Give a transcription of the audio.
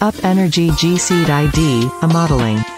Up Energy G Seed ID, a modeling.